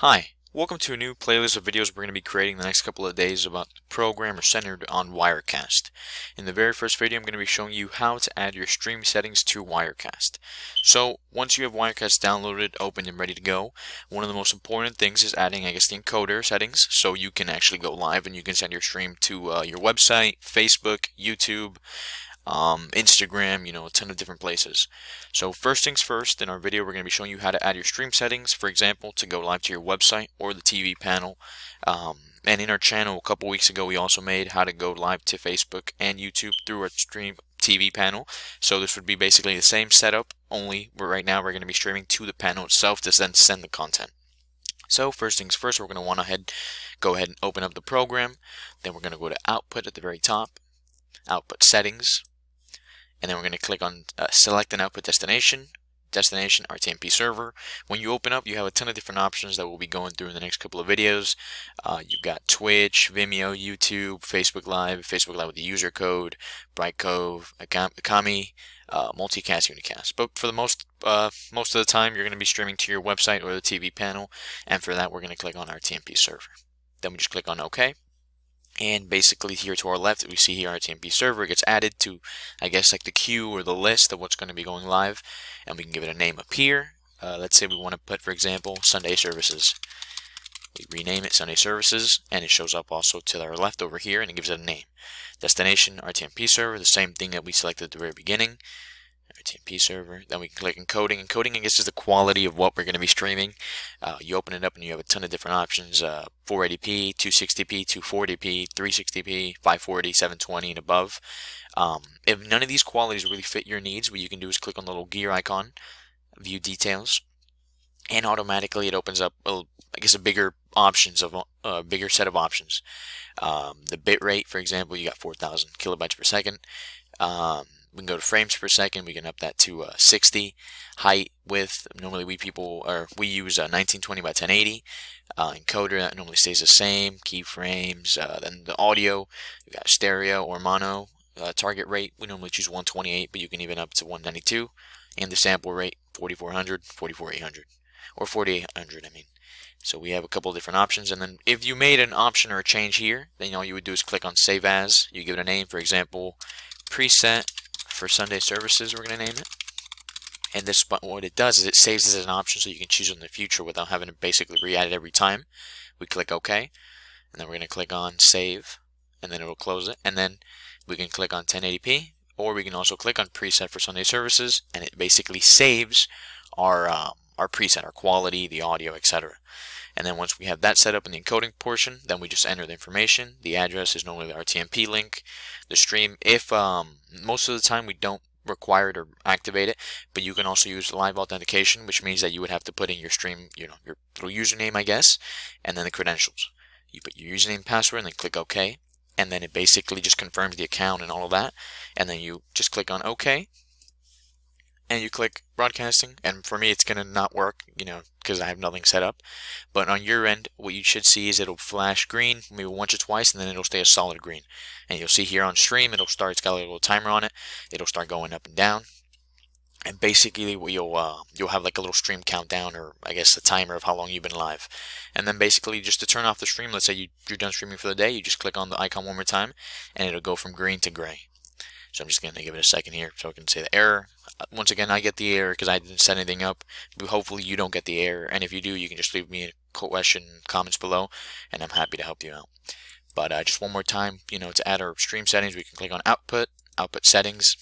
Hi, welcome to a new playlist of videos we're going to be creating the next couple of days about the program centered on Wirecast. In the very first video I'm going to be showing you how to add your stream settings to Wirecast. So once you have Wirecast downloaded, open and ready to go, one of the most important things is adding I guess the encoder settings so you can actually go live and you can send your stream to uh, your website, Facebook, YouTube, um, Instagram, you know, a ton of different places. So first things first, in our video we're going to be showing you how to add your stream settings, for example, to go live to your website or the TV panel. Um, and in our channel a couple weeks ago we also made how to go live to Facebook and YouTube through our stream TV panel. So this would be basically the same setup, only right now we're going to be streaming to the panel itself to then send the content. So first things first, we're going to want to head, go ahead and open up the program. Then we're going to go to Output at the very top, Output Settings, and then we're going to click on uh, select an output destination destination RTMP server. When you open up, you have a ton of different options that we'll be going through in the next couple of videos. Uh, you've got Twitch, Vimeo, YouTube, Facebook Live, Facebook Live with the user code, Brightcove, Akamai, uh, multicast, unicast. But for the most uh, most of the time, you're going to be streaming to your website or the TV panel, and for that, we're going to click on RTMP server. Then we just click on OK. And basically here to our left, we see here RTMP server gets added to, I guess, like the queue or the list of what's going to be going live. And we can give it a name up here. Uh, let's say we want to put, for example, Sunday Services. We rename it Sunday Services, and it shows up also to our left over here, and it gives it a name. Destination, RTMP server, the same thing that we selected at the very beginning. RTMP server. Then we can click encoding. Encoding, I guess, is the quality of what we're going to be streaming. Uh, you open it up and you have a ton of different options. Uh, 480p, 260p, 240p, 360p, 540, 720, and above. Um, if none of these qualities really fit your needs, what you can do is click on the little gear icon, view details, and automatically it opens up, I guess, a bigger options of a uh, bigger set of options. Um, the bit rate, for example, you got 4,000 kilobytes per second. Um, we can go to frames per second. We can up that to uh, 60. Height, width. Normally we people or we use uh, 1920 by 1080. Uh, encoder that normally stays the same. Keyframes. Uh, then the audio. We got stereo or mono. Uh, target rate. We normally choose 128, but you can even up to 192. And the sample rate 4400, 44800, or 4800. I mean. So we have a couple of different options, and then if you made an option or a change here, then all you would do is click on Save As. You give it a name, for example, preset for Sunday services, we're going to name it. And this, what it does is it saves as an option so you can choose it in the future without having to basically re-add it every time. We click OK, and then we're going to click on Save, and then it will close it. And then we can click on 1080p, or we can also click on Preset for Sunday services, and it basically saves our um, our preset, our quality, the audio, etc. And then once we have that set up in the encoding portion, then we just enter the information. The address is normally the RTMP link. The stream, if um, most of the time we don't require it or activate it, but you can also use live authentication, which means that you would have to put in your stream, you know, your little username, I guess, and then the credentials. You put your username, password, and then click OK, and then it basically just confirms the account and all of that, and then you just click on OK, and you click broadcasting and for me it's gonna not work you know because I have nothing set up. But on your end what you should see is it'll flash green maybe once or twice and then it'll stay a solid green. And you'll see here on stream it'll start it's got a little timer on it. It'll start going up and down. And basically you'll uh, you'll have like a little stream countdown or I guess a timer of how long you've been live. And then basically just to turn off the stream let's say you, you're done streaming for the day you just click on the icon one more time and it'll go from green to gray so I'm just going to give it a second here so I can say the error. Uh, once again, I get the error because I didn't set anything up. But hopefully you don't get the error. And if you do, you can just leave me a question, comments below, and I'm happy to help you out. But uh, just one more time, you know, to add our stream settings, we can click on Output, Output Settings.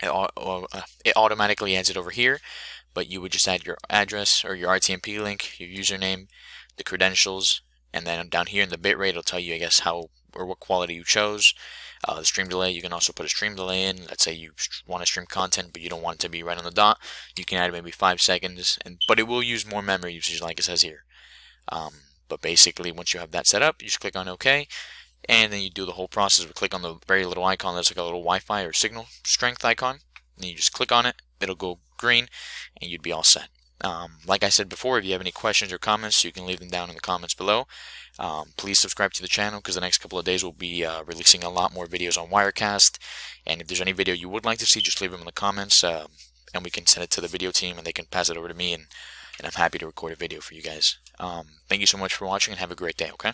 It, uh, it automatically adds it over here, but you would just add your address or your RTMP link, your username, the credentials, and then down here in the bitrate, it'll tell you, I guess, how or what quality you chose. Uh, the stream delay, you can also put a stream delay in. Let's say you want to stream content, but you don't want it to be right on the dot. You can add maybe five seconds, and but it will use more memory usage, like it says here. Um, but basically, once you have that set up, you just click on OK, and then you do the whole process. We click on the very little icon that's like a little Wi-Fi or signal strength icon. And you just click on it. It'll go green, and you'd be all set. Um, like I said before, if you have any questions or comments, you can leave them down in the comments below. Um, please subscribe to the channel because the next couple of days we'll be uh, releasing a lot more videos on Wirecast. And if there's any video you would like to see, just leave them in the comments, uh, and we can send it to the video team, and they can pass it over to me, and and I'm happy to record a video for you guys. Um, thank you so much for watching and have a great day, okay?